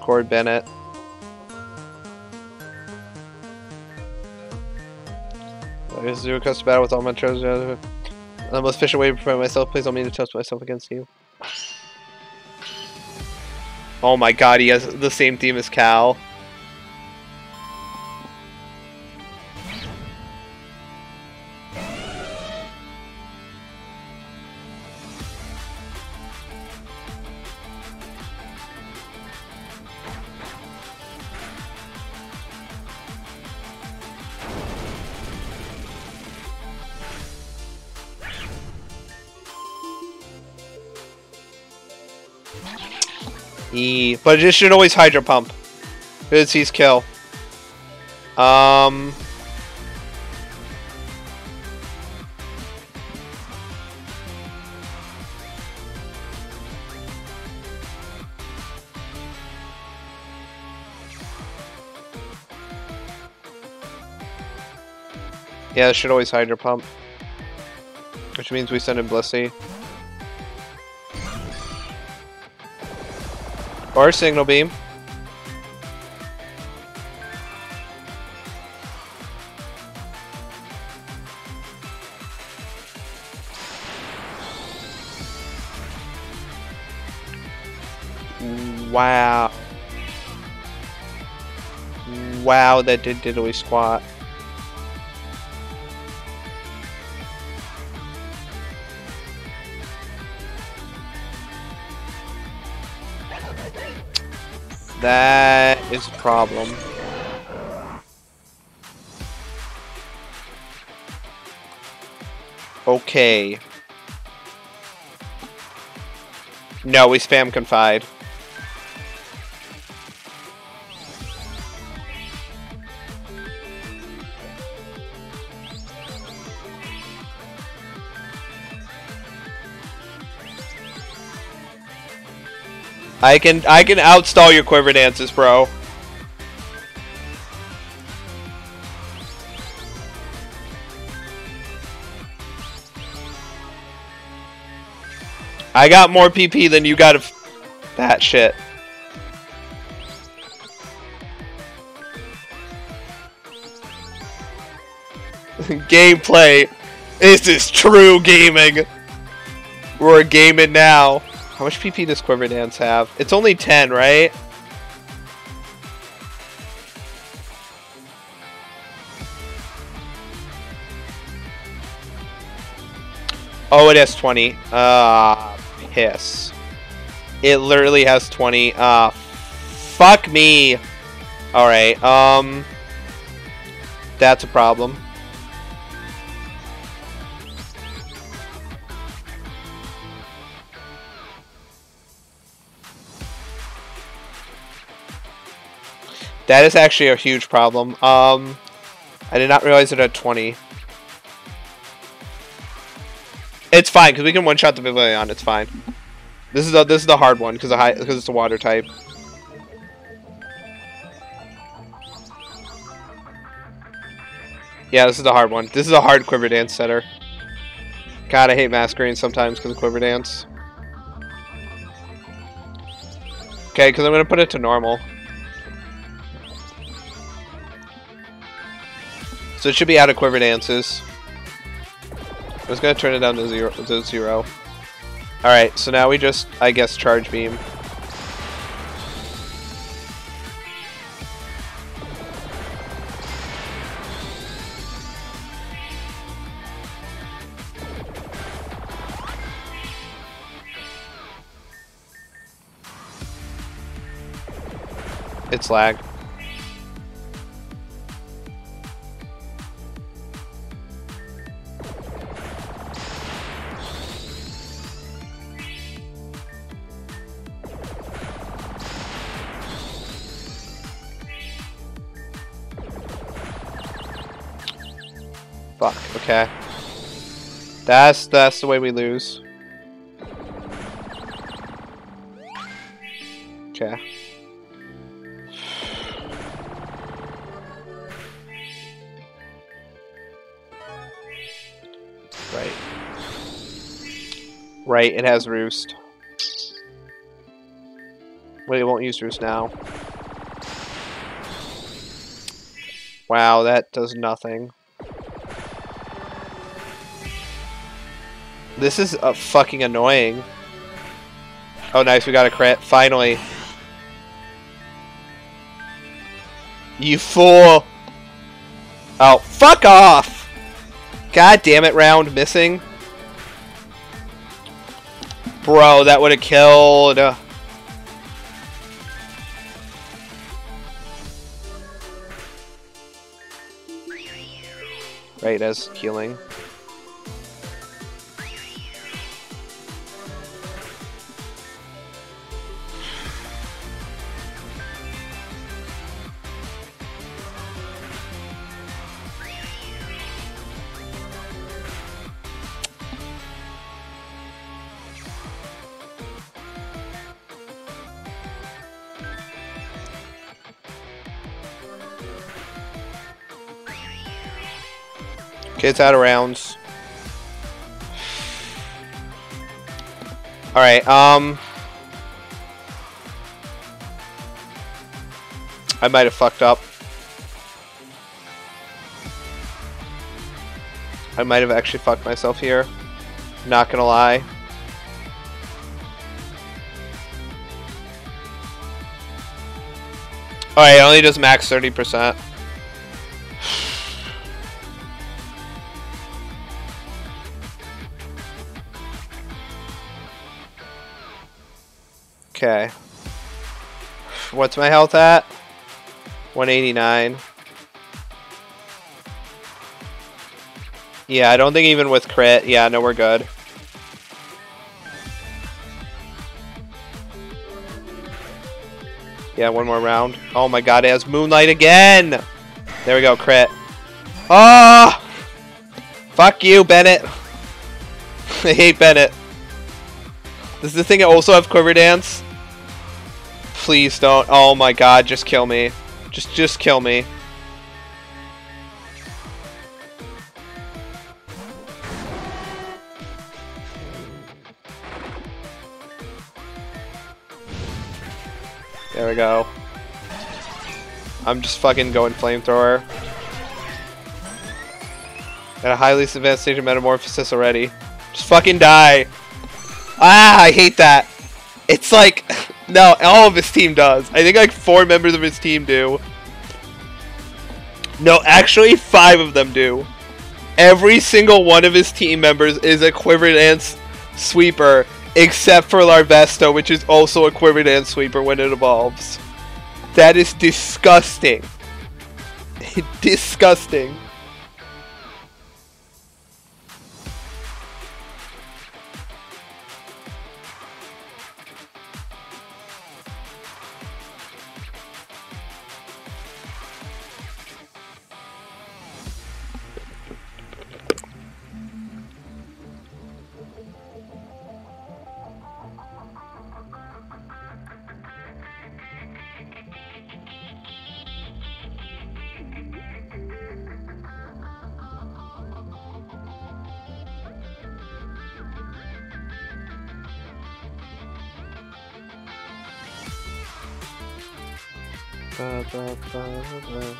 Cord Bennett. I just do a custom battle with all my treasures. The most efficient way to prepare myself. Please don't mean to test myself against you. Oh my god, he has the same theme as Cal. But it should always Hydro Pump. It's he's kill. Um. Yeah, it should always Hydro Pump. Which means we send in Blissey. Or Signal Beam. Wow. Wow, that did diddly squat. That is a problem. Okay. No, we spam confide. I can I can outstall your quiver dances, bro. I got more PP than you got of that shit. Gameplay. This is true gaming. We're gaming now. How much PP does Quiver Dance have? It's only 10, right? Oh, it has 20. Ah, uh, piss. It literally has 20. Ah, uh, fuck me. Alright, um... That's a problem. That is actually a huge problem. Um, I did not realize it at 20. It's fine because we can one shot the Vivillon. It's fine. This is a, this is the hard one because it's a water type. Yeah, this is the hard one. This is a hard Quiver Dance setter. God, I hate Masquerain sometimes because of Quiver Dance. Okay, because I'm going to put it to normal. So it should be out of quiver dances. I was gonna turn it down to zero. To zero. All right, so now we just, I guess, charge beam. It's lag. Fuck, okay. That's that's the way we lose. Okay. Right. Right, it has roost. Wait, it won't use Roost now. Wow, that does nothing. This is uh, fucking annoying. Oh, nice, we got a crit. Finally. You fool! Oh, fuck off! God damn it, round missing. Bro, that would have killed. Right, as healing. Kids out of rounds. Alright, um... I might have fucked up. I might have actually fucked myself here. Not gonna lie. Alright, it only does max 30%. Okay. What's my health at? 189. Yeah, I don't think even with crit. Yeah, no, we're good. Yeah, one more round. Oh my god, it has Moonlight again! There we go, crit. Ah! Oh! Fuck you, Bennett! I hate Bennett. Does this thing also have Quiver Dance? Please don't. Oh my god, just kill me. Just just kill me. There we go. I'm just fucking going flamethrower. At a highly advanced stage of metamorphosis already. Just fucking die. Ah, I hate that. It's like, no, all of his team does. I think like four members of his team do. No, actually five of them do. Every single one of his team members is a Quiver Dance sweeper, except for Larvesta, which is also a Quiver Dance sweeper when it evolves. That is disgusting. disgusting. Ba, ba, ba,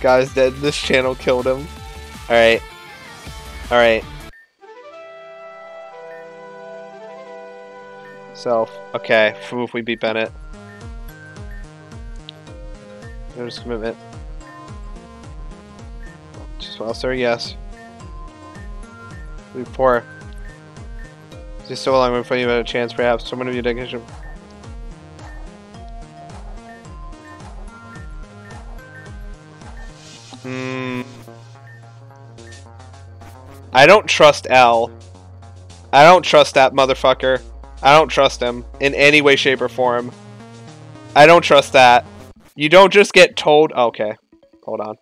Guy's dead. This channel killed him. Alright. Alright. Self. Okay. Oof, we beat Bennett. There's commitment. Just well, sir, yes. We four. Just so long before you had a chance, perhaps. Someone of you dedication. Hmm. I don't trust El. I don't trust that motherfucker. I don't trust him in any way, shape, or form. I don't trust that. You don't just get told. Okay. Hold on.